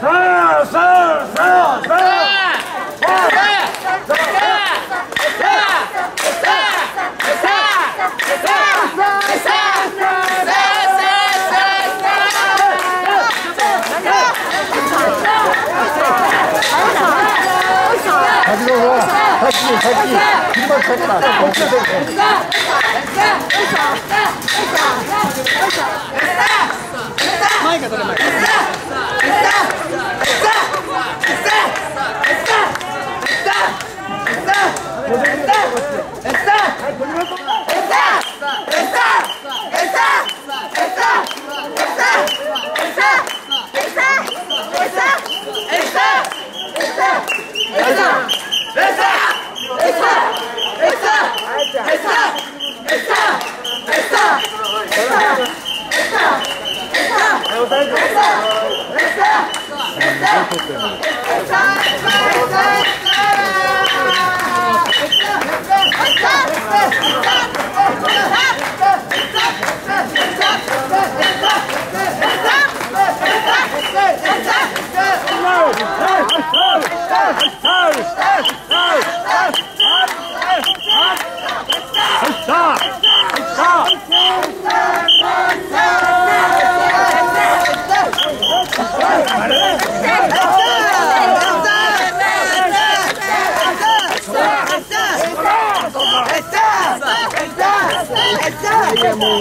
さあさあ。前が取れない。Stop! Stop!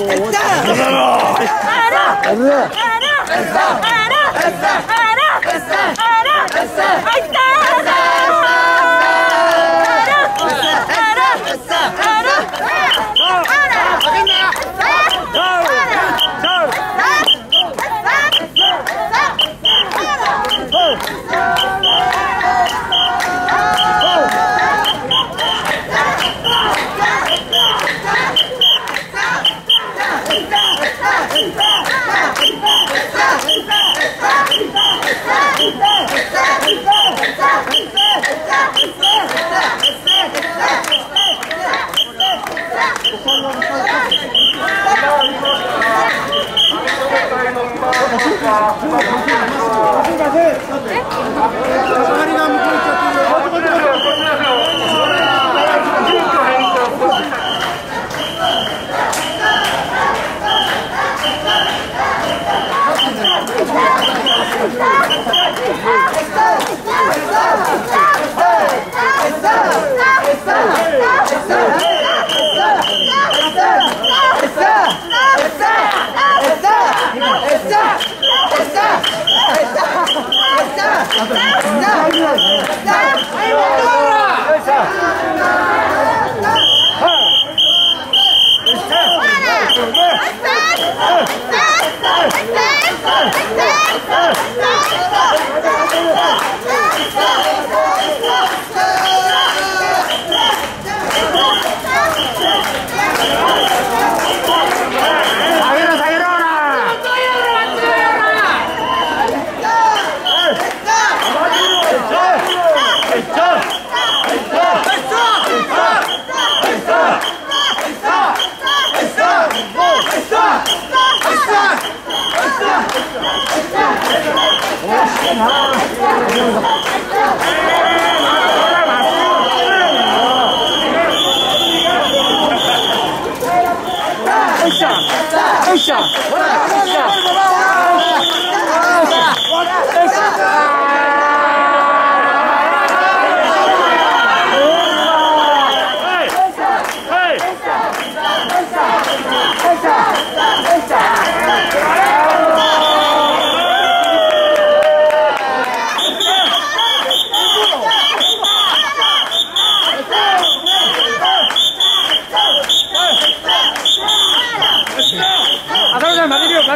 Está! ¡Está! ¡Está! ¡Está!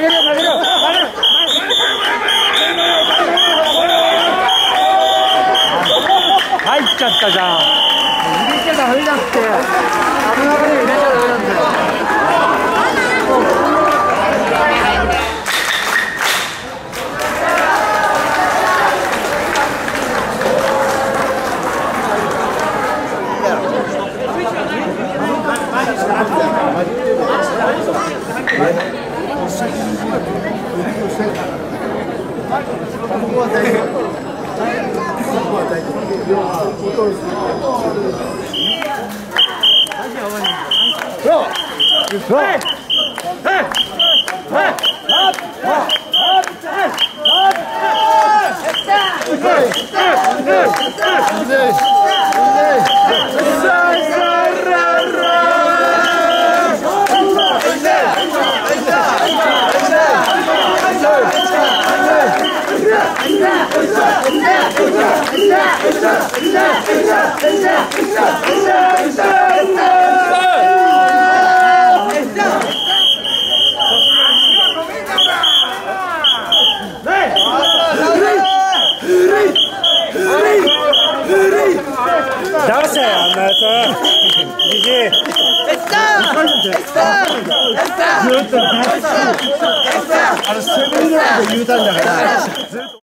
げ投げ入っちゃったじゃん入れた入なくて出せよあんなやつ。じじいずっと。あのセブンイレブンで言うたんだから。ずっと